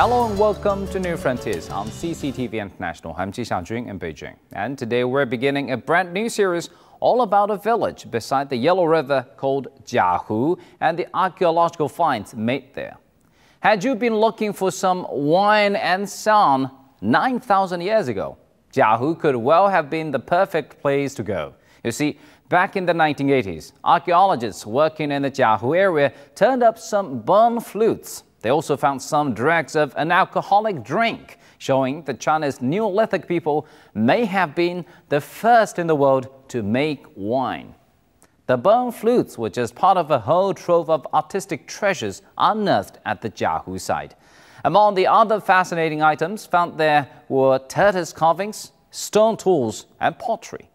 Hello and welcome to New Frontiers on CCTV International. I'm Ji Xiaojun in Beijing. And today we're beginning a brand new series all about a village beside the Yellow River called Jiahu and the archaeological finds made there. Had you been looking for some wine and sun 9,000 years ago, Jiahu could well have been the perfect place to go. You see, back in the 1980s, archaeologists working in the Jiahu area turned up some bone flutes they also found some dregs of an alcoholic drink, showing that China's Neolithic people may have been the first in the world to make wine. The bone flutes were just part of a whole trove of artistic treasures unearthed at the Jiahu site. Among the other fascinating items found there were tortoise carvings, stone tools, and pottery.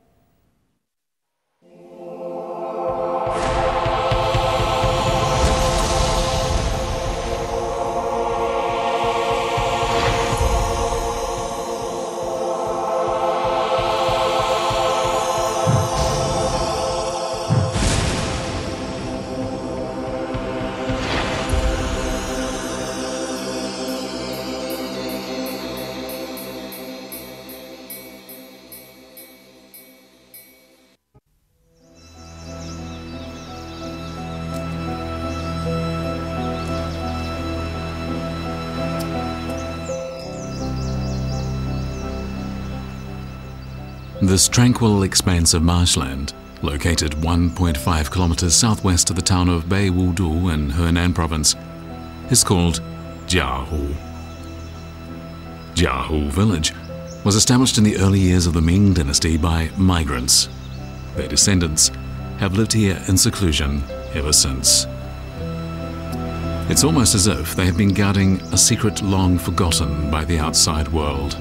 This tranquil expanse of marshland, located 1.5 kilometers southwest of the town of Beiwudu in Henan province, is called Jiahu. Jiahu village was established in the early years of the Ming dynasty by migrants. Their descendants have lived here in seclusion ever since. It's almost as if they have been guarding a secret long forgotten by the outside world.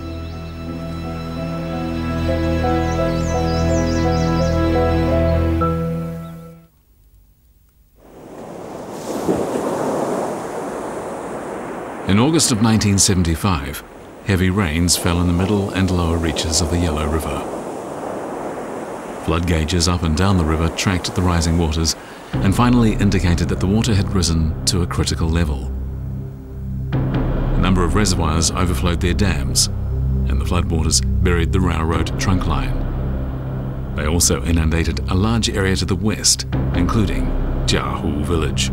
August of 1975, heavy rains fell in the middle and lower reaches of the Yellow River. Flood gauges up and down the river tracked the rising waters and finally indicated that the water had risen to a critical level. A number of reservoirs overflowed their dams, and the floodwaters buried the railroad trunk line. They also inundated a large area to the west, including Jiahu village.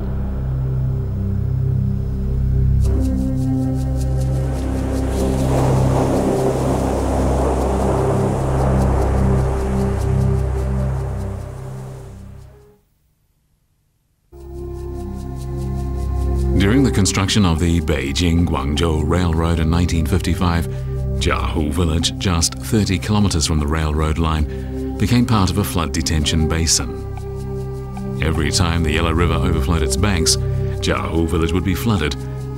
Construction of the Beijing-Guangzhou Railroad in 1955, Jiahu village, just 30 kilometers from the railroad line, became part of a flood detention basin. Every time the Yellow River overflowed its banks, Jiahu village would be flooded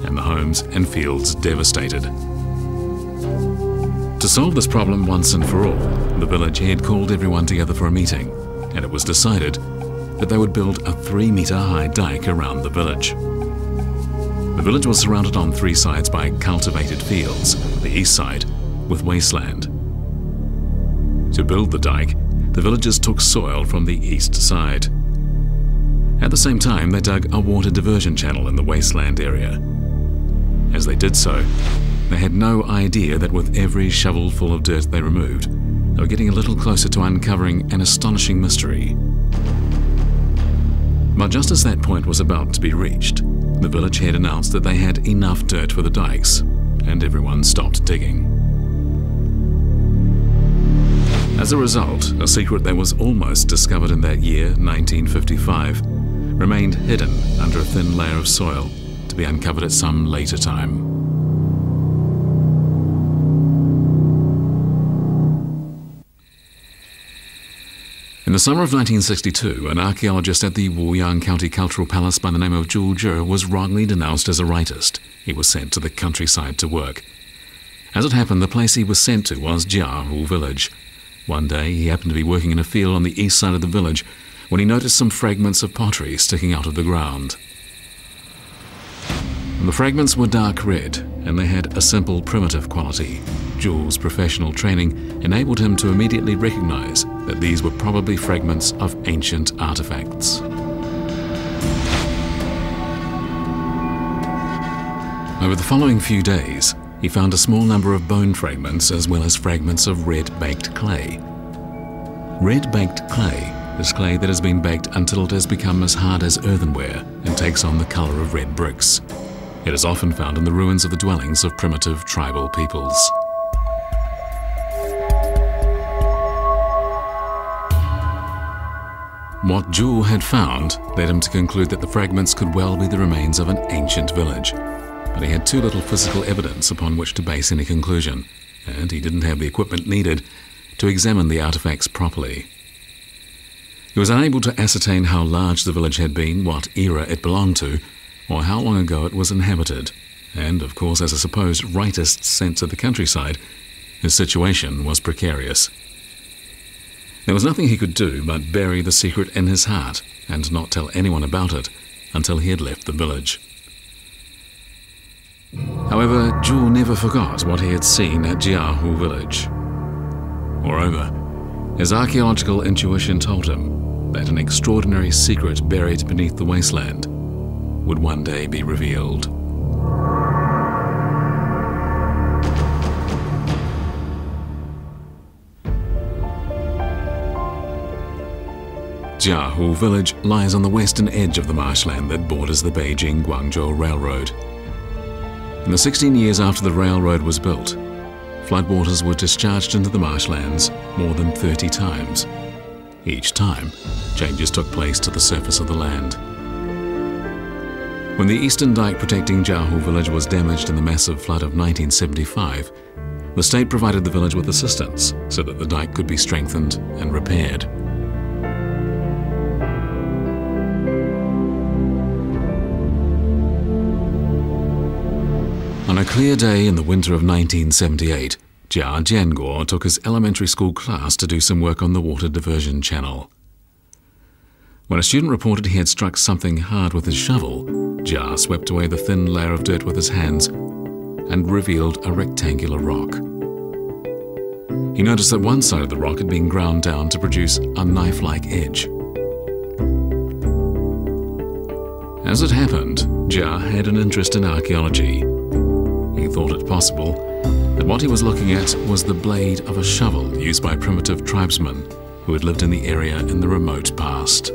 and the homes and fields devastated. To solve this problem once and for all, the village head called everyone together for a meeting, and it was decided that they would build a three metre high dike around the village. The village was surrounded on three sides by cultivated fields, the east side with wasteland. To build the dike, the villagers took soil from the east side. At the same time, they dug a water diversion channel in the wasteland area. As they did so, they had no idea that with every shovelful of dirt they removed, they were getting a little closer to uncovering an astonishing mystery. But just as that point was about to be reached, the village head announced that they had enough dirt for the dikes, and everyone stopped digging. As a result, a secret that was almost discovered in that year, 1955, remained hidden under a thin layer of soil to be uncovered at some later time. In the summer of 1962, an archaeologist at the Wuyang County Cultural Palace by the name of Zhu Zhi was wrongly denounced as a rightist. He was sent to the countryside to work. As it happened, the place he was sent to was Jiahu village. One day, he happened to be working in a field on the east side of the village when he noticed some fragments of pottery sticking out of the ground. The fragments were dark red, and they had a simple primitive quality. Zhu's professional training enabled him to immediately recognize that these were probably fragments of ancient artifacts. Over the following few days, he found a small number of bone fragments as well as fragments of red baked clay. Red baked clay is clay that has been baked until it has become as hard as earthenware and takes on the colour of red bricks. It is often found in the ruins of the dwellings of primitive tribal peoples. What Zhu had found led him to conclude that the fragments could well be the remains of an ancient village but he had too little physical evidence upon which to base any conclusion, and he didn't have the equipment needed to examine the artifacts properly. He was unable to ascertain how large the village had been, what era it belonged to, or how long ago it was inhabited, and, of course, as a supposed rightist sent to the countryside, his situation was precarious. There was nothing he could do but bury the secret in his heart and not tell anyone about it until he had left the village. However, Zhu never forgot what he had seen at Jiahu village. Moreover, his archaeological intuition told him that an extraordinary secret buried beneath the wasteland would one day be revealed. Jiahu village lies on the western edge of the marshland that borders the Beijing-Guangzhou Railroad. In the 16 years after the railroad was built, floodwaters were discharged into the marshlands more than 30 times. Each time, changes took place to the surface of the land. When the eastern dike protecting Jiahu village was damaged in the massive flood of 1975, the state provided the village with assistance so that the dike could be strengthened and repaired. Clear day in the winter of 1978, Jia Jianguo took his elementary school class to do some work on the water diversion channel. When a student reported he had struck something hard with his shovel, Jia swept away the thin layer of dirt with his hands and revealed a rectangular rock. He noticed that one side of the rock had been ground down to produce a knife-like edge. As it happened, Jia had an interest in archaeology thought it possible that what he was looking at was the blade of a shovel used by primitive tribesmen who had lived in the area in the remote past.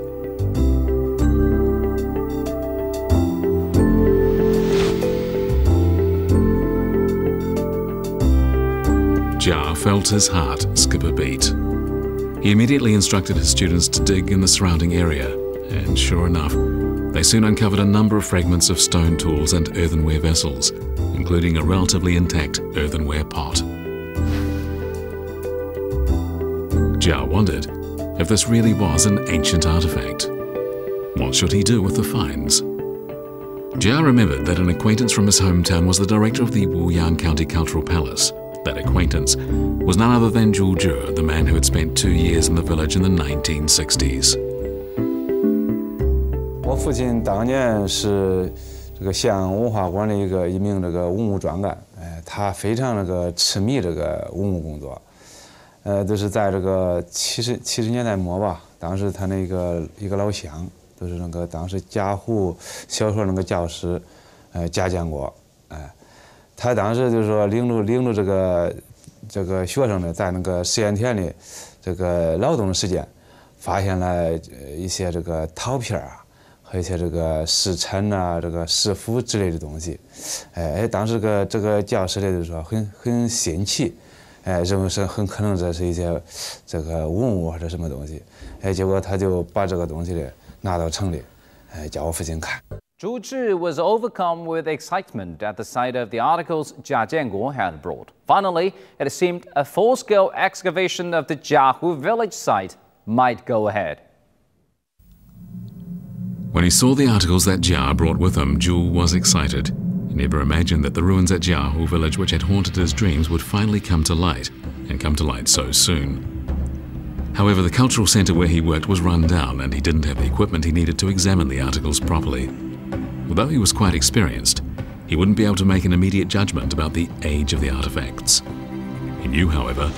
Jia felt his heart skip a beat. He immediately instructed his students to dig in the surrounding area, and sure enough, they soon uncovered a number of fragments of stone tools and earthenware vessels, including a relatively intact earthenware pot. Jia wondered if this really was an ancient artifact. What should he do with the finds? Jia remembered that an acquaintance from his hometown was the director of the Wuyang County Cultural Palace. That acquaintance was none other than Zhu Zhi, the man who had spent two years in the village in the 1960s. 我父亲当年是这个县文化馆的一个一名这个文物专干，哎，他非常那个痴迷这个文物工作，呃，都是在这个七十七十年代末吧，当时他那个一个老乡，都是那个当时贾湖小学那个教师，呃，贾建国，哎，他当时就是说领着领着这个这个学生呢，在那个实验田里这个劳动的时间，发现了一些这个陶片啊。还有一些这个石铲呐，这个石斧之类的东西，哎，当时个这个教师呢就说很很新奇，哎，认为是很可能这是一些这个文物或者什么东西，哎，结果他就把这个东西呢拿到城里，哎，叫我父亲看。Zhu Ji was overcome with excitement at the sight of the articles Jia Jianguo had brought. Finally, it seemed a full-scale excavation of the Jiahu village site might go ahead. When he saw the articles that Jia brought with him, Zhu was excited. He never imagined that the ruins at Jiahu village which had haunted his dreams would finally come to light, and come to light so soon. However, the cultural centre where he worked was run down and he didn't have the equipment he needed to examine the articles properly. Although he was quite experienced, he wouldn't be able to make an immediate judgment about the age of the artifacts. He knew, however,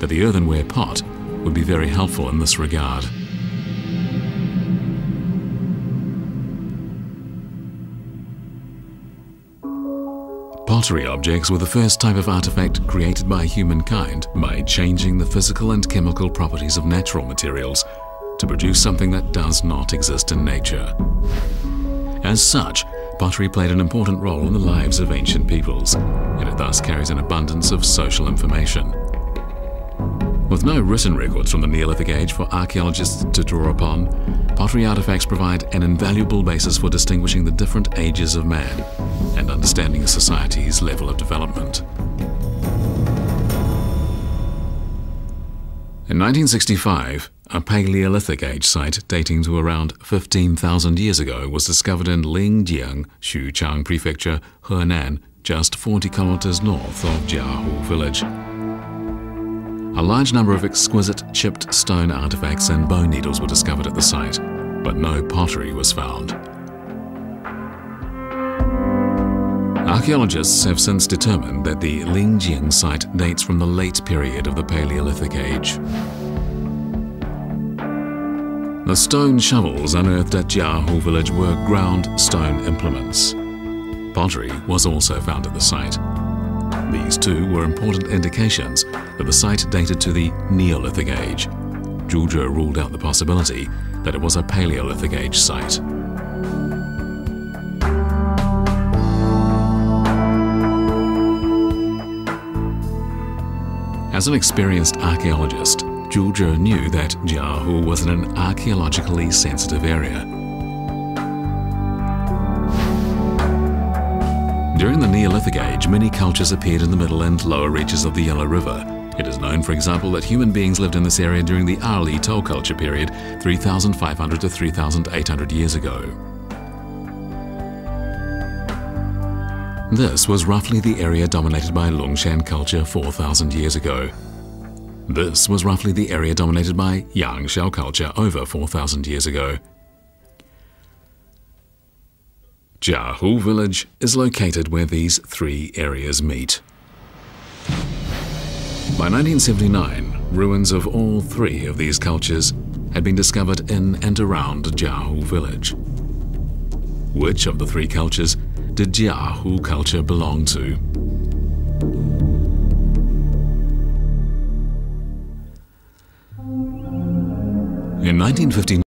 that the earthenware pot would be very helpful in this regard. Pottery objects were the first type of artifact created by humankind by changing the physical and chemical properties of natural materials to produce something that does not exist in nature. As such, pottery played an important role in the lives of ancient peoples, and it thus carries an abundance of social information. With no written records from the Neolithic age for archaeologists to draw upon, pottery artifacts provide an invaluable basis for distinguishing the different ages of man and understanding a society's level of development. In 1965, a Paleolithic age site dating to around 15,000 years ago was discovered in Lingjing, Xuchang Prefecture, Henan, just 40 kilometers north of Jiahu village. A large number of exquisite chipped stone artifacts and bone needles were discovered at the site, but no pottery was found. Archaeologists have since determined that the Lingjing site dates from the late period of the Paleolithic age. The stone shovels unearthed at Jiahu village were ground stone implements. Pottery was also found at the site. These two were important indications that the site dated to the Neolithic age. Zhu ruled out the possibility that it was a Paleolithic age site. As an experienced archaeologist, Zhu knew that Jiahu was in an archaeologically sensitive area During the Neolithic age, many cultures appeared in the middle and lower reaches of the Yellow River. It is known, for example, that human beings lived in this area during the Erlitou culture period, 3,500 to 3,800 years ago. This was roughly the area dominated by Lungshan culture 4,000 years ago. This was roughly the area dominated by Yangshao culture over 4,000 years ago. Jiahu village is located where these three areas meet. By 1979, ruins of all three of these cultures had been discovered in and around Jiahu village. Which of the three cultures did Jiahu culture belong to? In 1959,